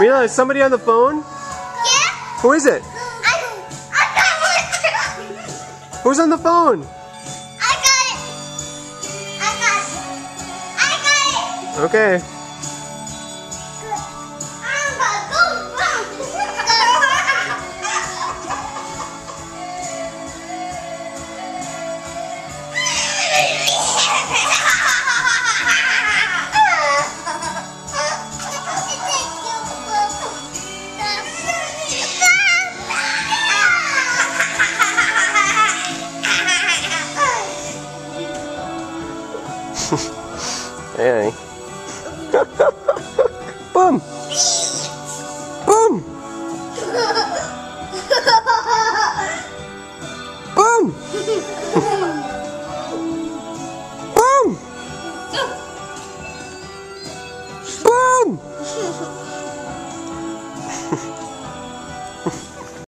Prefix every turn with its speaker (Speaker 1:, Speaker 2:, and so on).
Speaker 1: Mila, is somebody on the phone?
Speaker 2: Yeah?
Speaker 1: Who is it?
Speaker 2: I, I got it!
Speaker 1: Who's on the phone?
Speaker 2: I got it! I got it! I got it!
Speaker 1: Okay. Hey. Boom! Boom! Boom! Boom! Boom!